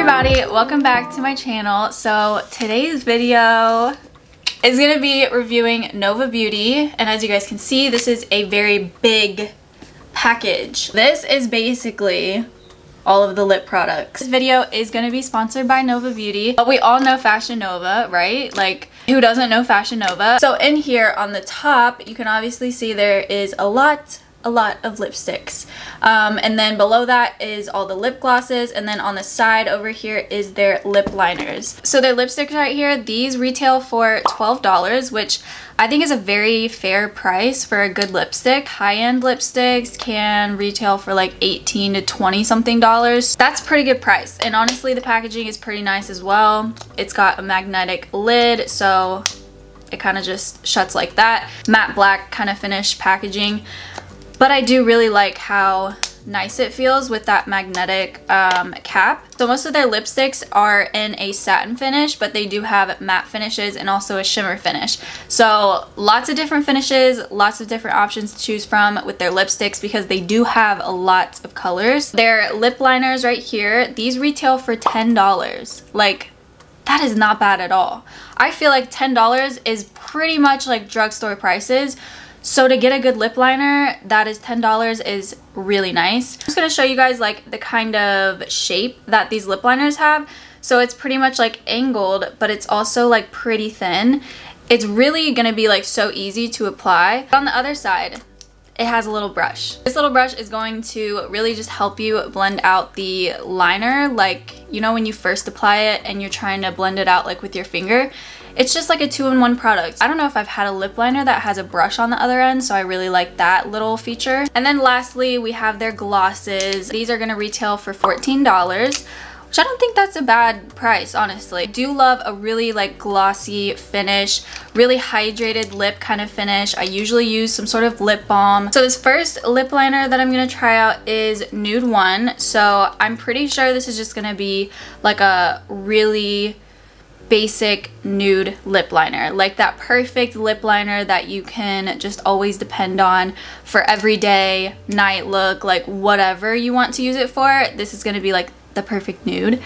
everybody, welcome back to my channel. So today's video is going to be reviewing Nova Beauty and as you guys can see this is a very big package. This is basically all of the lip products. This video is going to be sponsored by Nova Beauty. But we all know Fashion Nova, right? Like who doesn't know Fashion Nova? So in here on the top you can obviously see there is a lot a lot of lipsticks. Um, and then below that is all the lip glosses and then on the side over here is their lip liners. So their lipsticks right here, these retail for $12 which I think is a very fair price for a good lipstick. High-end lipsticks can retail for like 18 to 20 something dollars. That's pretty good price and honestly the packaging is pretty nice as well. It's got a magnetic lid so it kind of just shuts like that. Matte black kind of finish packaging. But I do really like how nice it feels with that magnetic um, cap. So most of their lipsticks are in a satin finish, but they do have matte finishes and also a shimmer finish. So lots of different finishes, lots of different options to choose from with their lipsticks because they do have a lot of colors. Their lip liners right here, these retail for $10. Like, that is not bad at all. I feel like $10 is pretty much like drugstore prices so to get a good lip liner that is $10 is really nice. I'm just going to show you guys like the kind of shape that these lip liners have. So it's pretty much like angled, but it's also like pretty thin. It's really going to be like so easy to apply. On the other side, it has a little brush. This little brush is going to really just help you blend out the liner like you know when you first apply it and you're trying to blend it out like with your finger it's just like a two-in-one product. I don't know if I've had a lip liner that has a brush on the other end, so I really like that little feature. And then lastly, we have their glosses. These are gonna retail for $14 which I don't think that's a bad price, honestly. I do love a really like glossy finish, really hydrated lip kind of finish. I usually use some sort of lip balm. So this first lip liner that I'm gonna try out is Nude One. So I'm pretty sure this is just gonna be like a really basic nude lip liner like that perfect lip liner that you can just always depend on for everyday night look like whatever you want to use it for this is going to be like the perfect nude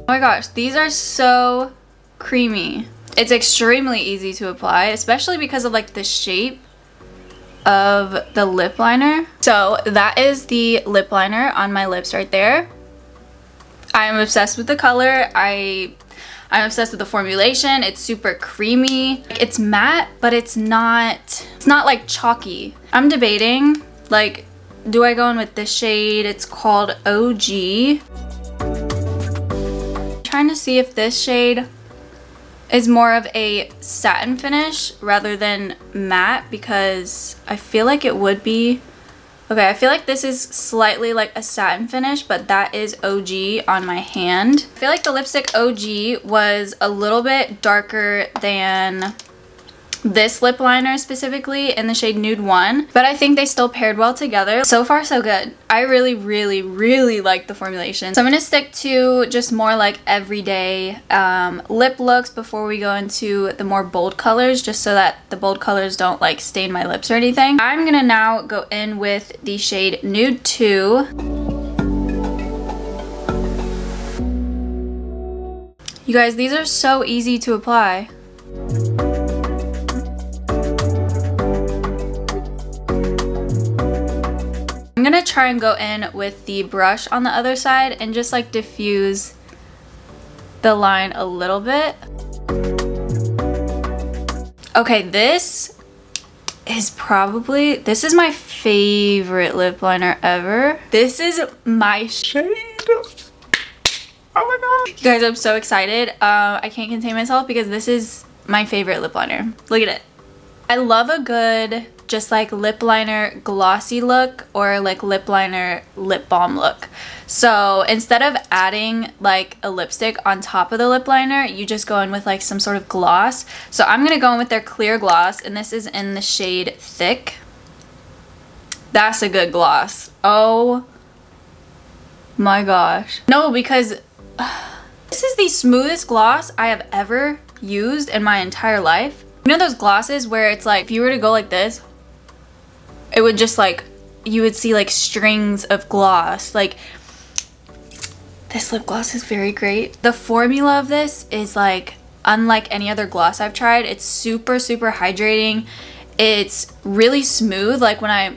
oh my gosh these are so creamy it's extremely easy to apply especially because of like the shape of the lip liner. So that is the lip liner on my lips right there. I'm obsessed with the color. I I'm obsessed with the formulation. It's super creamy. It's matte, but it's not it's not like chalky. I'm debating like do I go in with this shade? It's called OG. I'm trying to see if this shade is more of a satin finish rather than matte because I feel like it would be Okay, I feel like this is slightly like a satin finish, but that is OG on my hand. I feel like the lipstick OG was a little bit darker than this lip liner specifically in the shade Nude 1, but I think they still paired well together. So far, so good. I really, really, really like the formulation. So I'm to stick to just more like everyday um, lip looks before we go into the more bold colors, just so that the bold colors don't like stain my lips or anything. I'm to now go in with the shade Nude 2. You guys, these are so easy to apply. Try and go in with the brush on the other side and just like diffuse the line a little bit. Okay, this is probably, this is my favorite lip liner ever. This is my shade. Oh my god. You guys, I'm so excited. Uh, I can't contain myself because this is my favorite lip liner. Look at it. I love a good just like lip liner glossy look or like lip liner lip balm look. So instead of adding like a lipstick on top of the lip liner, you just go in with like some sort of gloss. So I'm going to go in with their clear gloss and this is in the shade Thicc. That's a good gloss. Oh my gosh. No, because uh, this is the smoothest gloss I have ever used in my entire life. You know those glosses where it's like, if you were to go like this, it would just like you would see like strings of gloss. Like this lip gloss is very great. The formula of this is like unlike any other gloss I've tried. It's super, super hydrating. It's really smooth. Like when I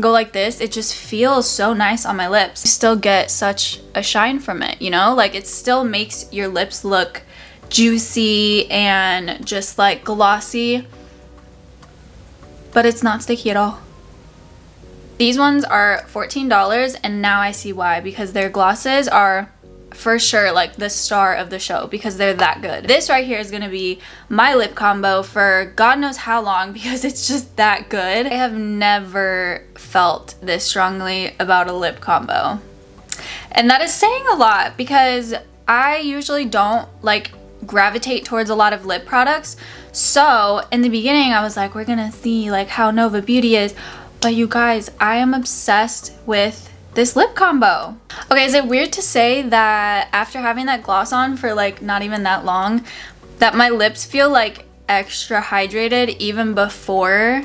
go like this, it just feels so nice on my lips. You still get such a shine from it, you know? Like it still makes your lips look juicy and just like glossy, but it's not sticky at all. These ones are $14 and now I see why because their glosses are for sure like the star of the show because they're that good. This right here is to be my lip combo for God knows how long because it's just that good. I have never felt this strongly about a lip combo. And that is saying a lot because I usually don't like gravitate towards a lot of lip products. So in the beginning I was like we're gonna see like how Nova Beauty is but you guys I am obsessed with this lip combo. Okay, is it weird to say that after having that gloss on for like not even that long, that my lips feel like extra hydrated even before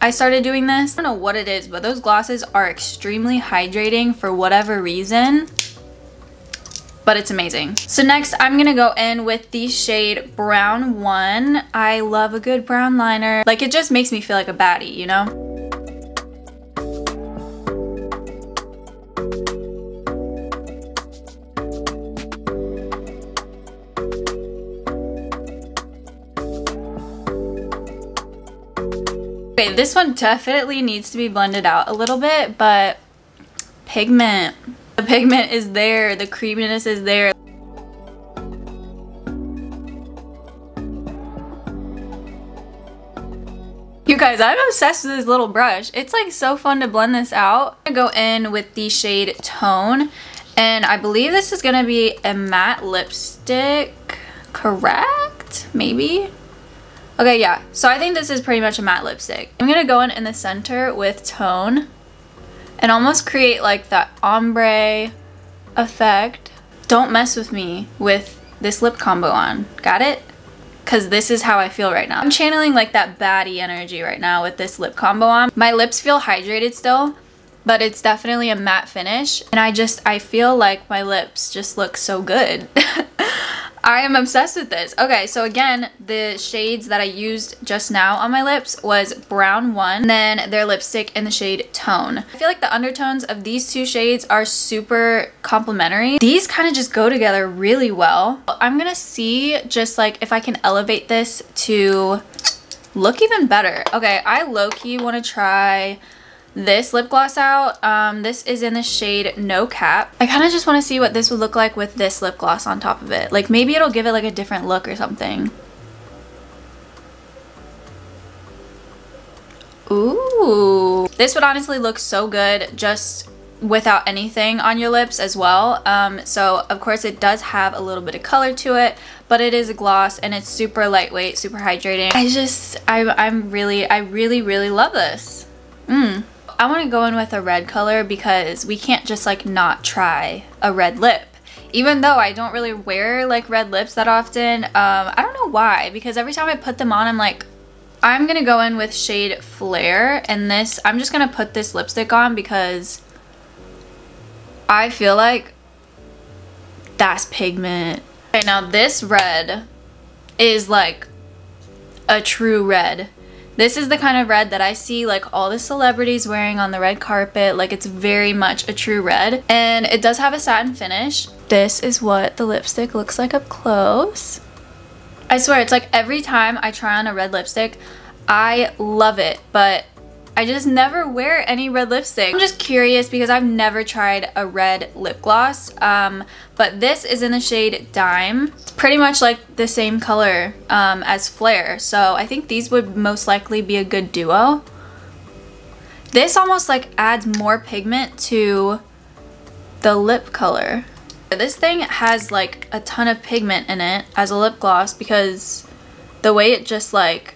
I started doing this? I don't know what it is, but those glosses are extremely hydrating for whatever reason but it's amazing. So next I'm gonna go in with the shade Brown 1. I love a good brown liner. Like it just makes me feel like a baddie, you know? Okay, this one definitely needs to be blended out a little bit, but pigment. The pigment is there, the creaminess is there. You guys, I'm obsessed with this little brush. It's like so fun to blend this out. I'm gonna go in with the shade Tone, and I believe this is gonna be a matte lipstick, correct? Maybe? Okay, yeah. So I think this is pretty much a matte lipstick. I'm gonna go in in the center with Tone and almost create like that ombre effect. Don't mess with me with this lip combo on. Got it? Because this is how I feel right now. I'm channeling like that baddie energy right now with this lip combo on. My lips feel hydrated still, but it's definitely a matte finish. And I just, I feel like my lips just look so good. I am obsessed with this. Okay, so again, the shades that I used just now on my lips was Brown 1, then their lipstick in the shade Tone. I feel like the undertones of these two shades are super complementary. These kind of just go together really well. I'm gonna see just like if I can elevate this to look even better. Okay, I low-key want to try this lip gloss out. Um, this is in the shade No Cap. I kind of just want to see what this would look like with this lip gloss on top of it. Like maybe it'll give it like a different look or something. Ooh. This would honestly look so good just without anything on your lips as well. Um, so of course it does have a little bit of color to it, but it is a gloss and it's super lightweight, super hydrating. I just, I, I'm really, I really, really love this. Mmm. I want to go in with a red color because we can't just like not try a red lip. Even though I don't really wear like red lips that often, um, I don't know why because every time I put them on I'm like, I'm going to go in with shade Flair and this, I'm just going to put this lipstick on because I feel like that's pigment. Okay, now this red is like a true red. This is the kind of red that I see like all the celebrities wearing on the red carpet. Like it's very much a true red. And it does have a satin finish. This is what the lipstick looks like up close. I swear, it's like every time I try on a red lipstick, I love it. But I just never wear any red lipstick. I'm just curious because I've never tried a red lip gloss, um, but this is in the shade Dime. It's pretty much like the same color um, as Flair, so I think these would most likely be a good duo. This almost like adds more pigment to the lip color. This thing has like a ton of pigment in it as a lip gloss because the way it just like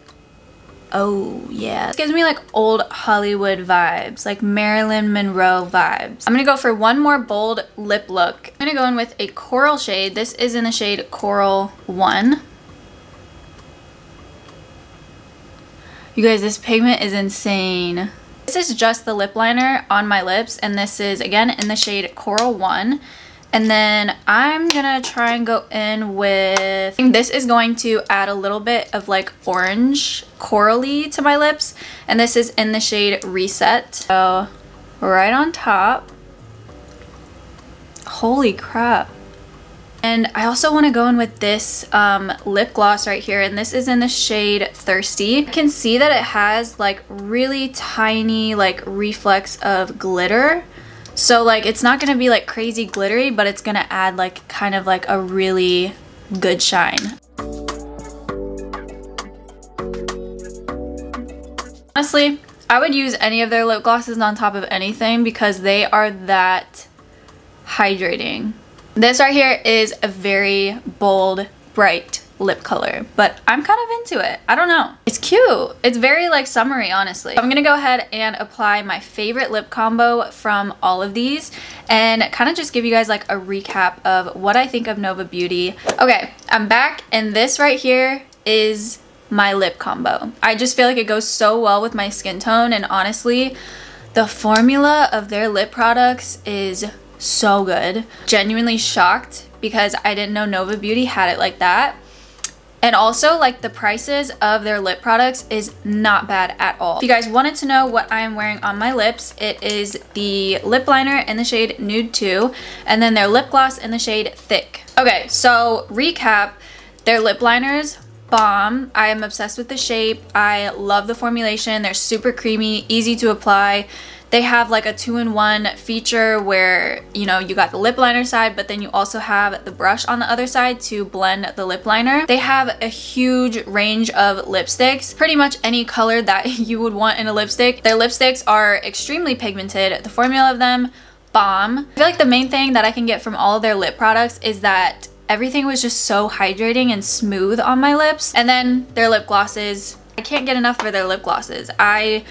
Oh yeah. This gives me like old Hollywood vibes, like Marilyn Monroe vibes. I'm gonna go for one more bold lip look. I'm gonna go in with a coral shade. This is in the shade Coral 1. You guys, this pigment is insane. This is just the lip liner on my lips and this is again in the shade Coral 1. And then I'm gonna try and go in with, this is going to add a little bit of like orange corally to my lips. And this is in the shade Reset. So right on top. Holy crap. And I also want to go in with this um, lip gloss right here. And this is in the shade Thirsty. You can see that it has like really tiny like reflex of glitter. So like it's not going to be like crazy glittery, but it's going to add like kind of like a really good shine. Honestly, I would use any of their lip glosses on top of anything because they are that hydrating. This right here is a very bold, bright lip color, but I'm kind of into it. I don't know. It's cute. It's very like summery, honestly. I'm gonna go ahead and apply my favorite lip combo from all of these and kind of just give you guys like a recap of what I think of Nova Beauty. Okay, I'm back and this right here is my lip combo. I just feel like it goes so well with my skin tone and honestly, the formula of their lip products is so good. Genuinely shocked because I didn't know Nova Beauty had it like that. And also like the prices of their lip products is not bad at all. If you guys wanted to know what I am wearing on my lips, it is the lip liner in the shade Nude 2 and then their lip gloss in the shade Thicc. Okay, so recap, their lip liners bomb. I am obsessed with the shape. I love the formulation. They're super creamy, easy to apply. They have like a two-in-one feature where, you know, you got the lip liner side, but then you also have the brush on the other side to blend the lip liner. They have a huge range of lipsticks, pretty much any color that you would want in a lipstick. Their lipsticks are extremely pigmented. The formula of them, bomb. I feel like the main thing that I can get from all their lip products is that everything was just so hydrating and smooth on my lips. And then their lip glosses, I can't get enough for their lip glosses. I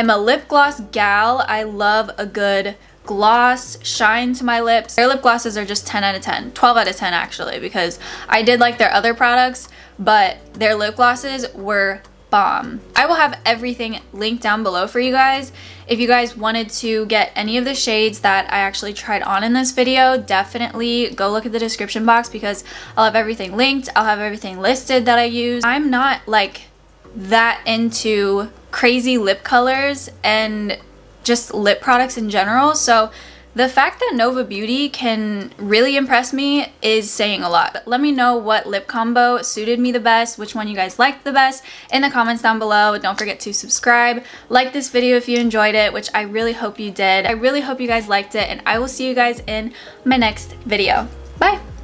am a lip gloss gal. I love a good gloss shine to my lips. Their lip glosses are just 10 out of 10, 12 out of 10 actually because I did like their other products but their lip glosses were bomb. I will have everything linked down below for you guys. If you guys wanted to get any of the shades that I actually tried on in this video, definitely go look at the description box because I'll have everything linked. I'll have everything listed that I use. I'm not like that into crazy lip colors and just lip products in general. So the fact that Nova Beauty can really impress me is saying a lot. Let me know what lip combo suited me the best, which one you guys liked the best in the comments down below. Don't forget to subscribe, like this video if you enjoyed it, which I really hope you did. I really hope you guys liked it and I will see you guys in my next video. Bye!